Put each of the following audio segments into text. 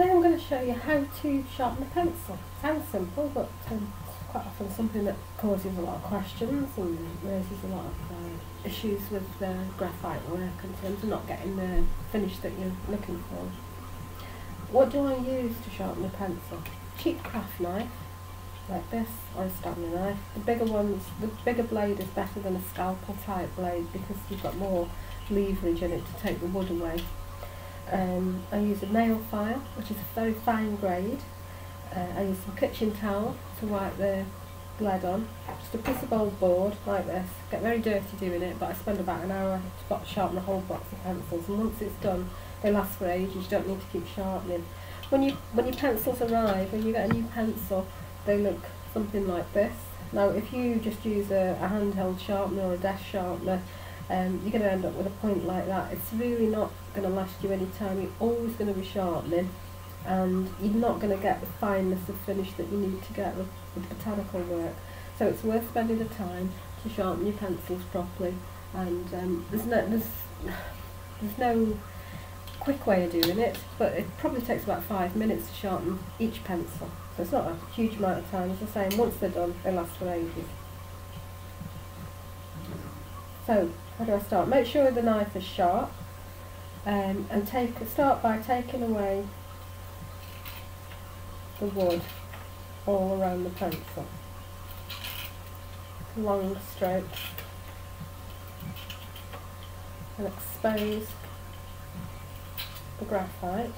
Today I'm going to show you how to sharpen a pencil. Sounds simple, but um, quite often something that causes a lot of questions and raises a lot of uh, issues with uh, graphite work in terms of not getting the finish that you're looking for. What do I use to sharpen a pencil? Cheap craft knife, like this, or a Stanley knife. The bigger ones, the bigger blade is better than a scalpel type blade because you've got more leverage in it to take the wood away. Um, I use a nail file, which is a very fine grade. Uh, I use some kitchen towel to wipe the lead on. Just a piece of old board like this. Get very dirty doing it, but I spend about an hour to sharpen a whole box of pencils. And once it's done, they last for ages. You don't need to keep sharpening. When you when your pencils arrive, when you get a new pencil, they look something like this. Now, if you just use a, a handheld sharpener or a desk sharpener, um, you're going to end up with a point like that. It's really not going to last you any time. You're always going to be sharpening and you're not going to get the fineness of finish that you need to get with, with botanical work. So it's worth spending the time to sharpen your pencils properly and um, there's no there's, there's no quick way of doing it but it probably takes about five minutes to sharpen each pencil so it's not a huge amount of time as I say once they're done they last for ages. So how do I start? Make sure the knife is sharp um, and take start by taking away the wood all around the pencil. Long strokes and expose the graphite.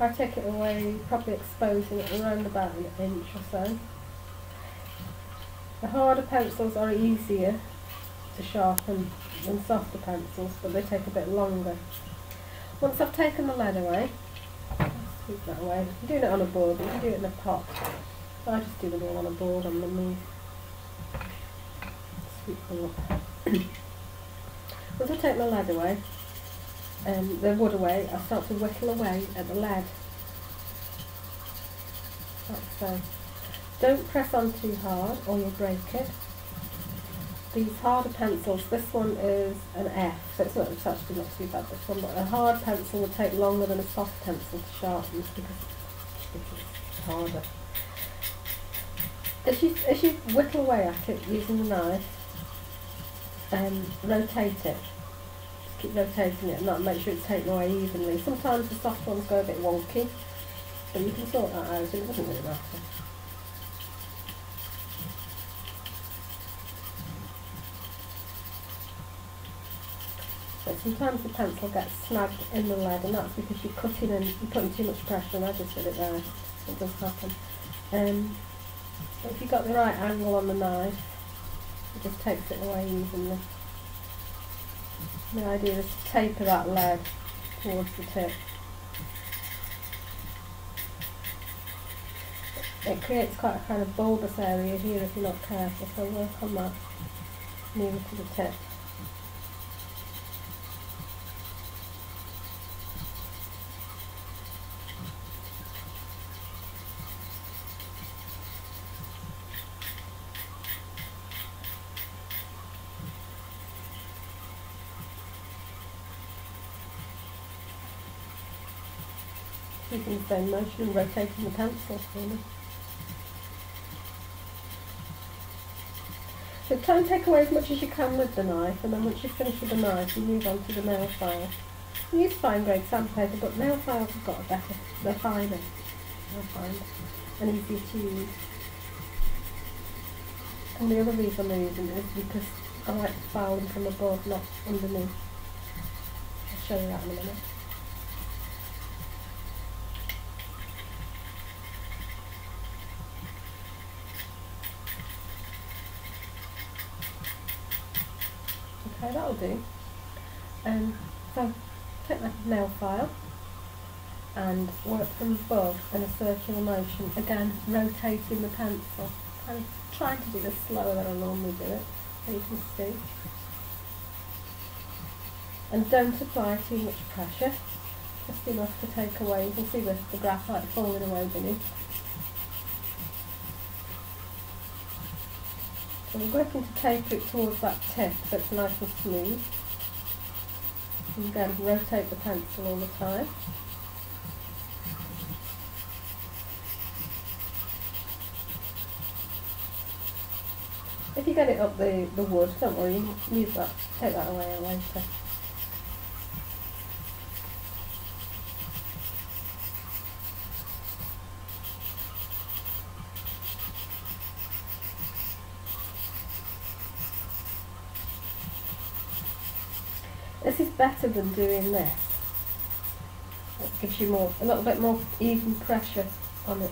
I take it away, probably exposing it around about an inch or so. The harder pencils are easier to sharpen than softer pencils, but they take a bit longer. Once I've taken the lead away, sweep that away. I'm doing it on a board, but you can do it in a pot. I just do them all on a board on the move. Sweep them up. Once I take my lead away, um, the wood away, I start to whittle away at the lead. Like so. Don't press on too hard or you'll break it these harder pencils, this one is an F, so it's not it's actually not too bad this one, but a hard pencil would take longer than a soft pencil to sharpen because it's harder. As you, as you whittle away at it using the knife, um, rotate it. Just keep rotating it and that make sure it's taken away evenly. Sometimes the soft ones go a bit wonky, but you can sort that out, it doesn't really matter. But sometimes the pencil gets snagged in the lead and that's because you're cutting and you're putting too much pressure and I just did it there, it does happen. Um, if you've got the right angle on the knife, it just takes it away evenly. The idea is to taper that lead towards the tip. It creates quite a kind of bulbous area here if you're not careful, so work on that nearer to the tip. Keeping the same motion and rotating the pencil slowly. So try and take away as much as you can with the knife and then once you've finished with the knife you move on to the nail file. You use fine grade sandpaper but nail files have got a better, they're finer I find and easier to use. And the other reason I'm using it is because I like to file them from above, not underneath. I'll show you that in a minute. Okay, that'll do. Um, so take my nail file and work from above in a circular motion, again rotating the pencil. I'm trying to do this slower than I normally do it, so you can see. And don't apply too much pressure, just enough to take away, you can see the, the graphite falling away beneath. I'm going to taper it towards that tip so it's nice and smooth. I'm going to rotate the pencil all the time. If you get it up the, the wood, don't worry, use that, take that away later. This is better than doing this. It gives you more, a little bit more even pressure on it.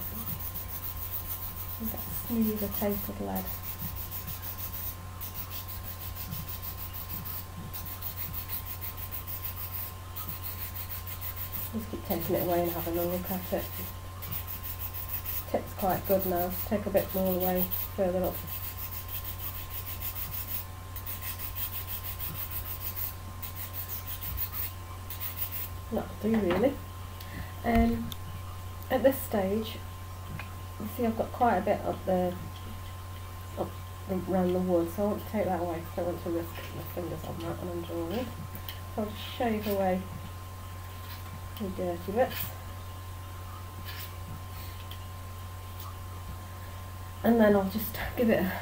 You get smoother tapered lead. Just keep taking it away and having a look at it. Tip's quite good now. Take a bit more away further up. That'll do really. Um, at this stage, you see I've got quite a bit up there, up around the wood, so I want to take that away because I want to risk my fingers on that when I'm drawing. So I'll just shave away the dirty bits. And then I'll just give it a,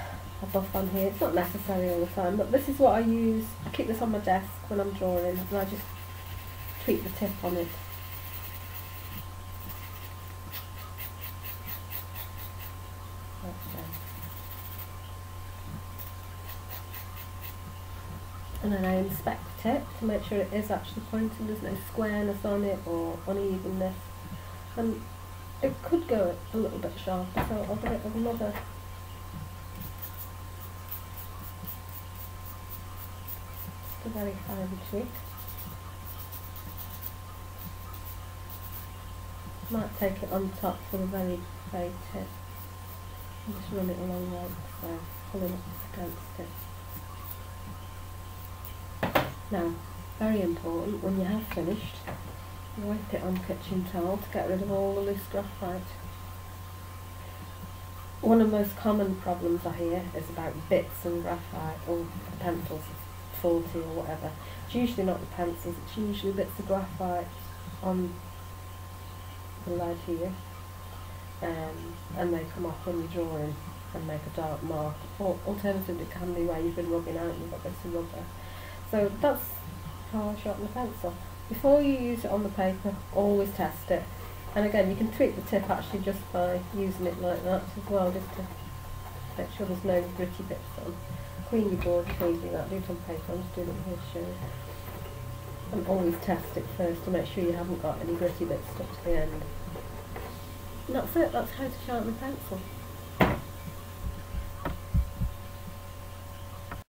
a buff on here. It's not necessary all the time, but this is what I use. I keep this on my desk when I'm drawing, and I just tweak the tip on it. And then I inspect it to make sure it is actually pointing, there's no squareness on it or unevenness. And it could go a little bit sharper, so I'll give it another very fine tweak. Might take it on top for the very very tip and just run it along like so, pulling up against it. Now, very important, when you have finished, wipe it on kitchen towel to get rid of all the loose graphite. One of the most common problems I hear is about bits and graphite or pencils faulty or whatever. It's usually not the pencils, it's usually bits of graphite on the lead here um, and they come off when you're drawing and make a dark mark. Or alternatively it can be where you've been rubbing out and you've got bits of rubber. So that's how I sharpen the pencil. Before you use it on the paper, always test it. And again, you can tweak the tip actually just by using it like that as well, just to make sure there's no gritty bits on. Clean your board you do that, do it on paper, I'm just doing it here to show you. And always test it first to make sure you haven't got any gritty bits stuck to the end. And that's it, that's how to sharpen a pencil.